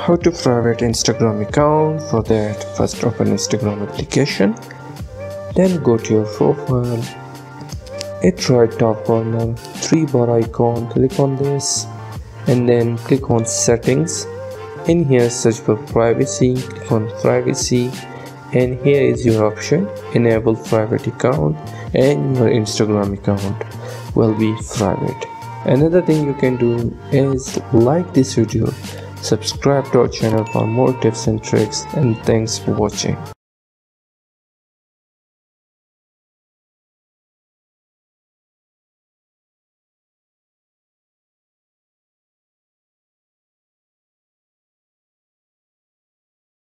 how to private instagram account for that first open instagram application. Then go to your profile. At right top corner three bar icon click on this and then click on settings. In here search for privacy click on privacy and here is your option enable private account and your instagram account will be private. Another thing you can do is like this video subscribe to our channel for more tips and tricks and thanks for watching